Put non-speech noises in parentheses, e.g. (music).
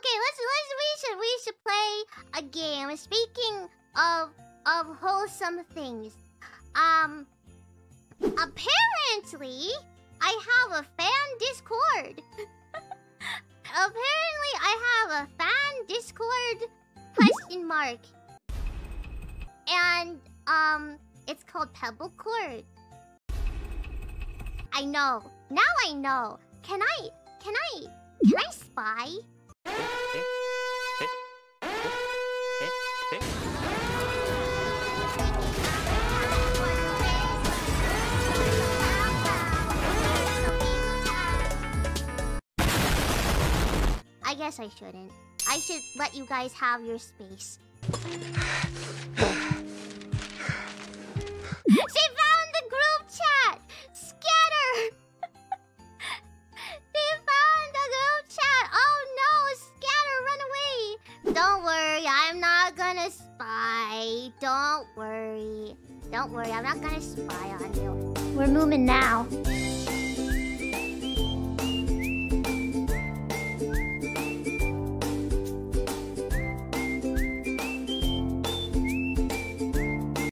Okay, let's let's we should we should play a game. Speaking of of wholesome things, um, apparently I have a fan Discord. (laughs) apparently I have a fan Discord question mark, and um, it's called Pebble Court. I know. Now I know. Can I? Can I? Can I spy? Guess I shouldn't. I should let you guys have your space. She found the group chat! Scatter! (laughs) they found the group chat! Oh no! Scatter, run away! Don't worry, I'm not gonna spy. Don't worry. Don't worry, I'm not gonna spy on you. We're moving now.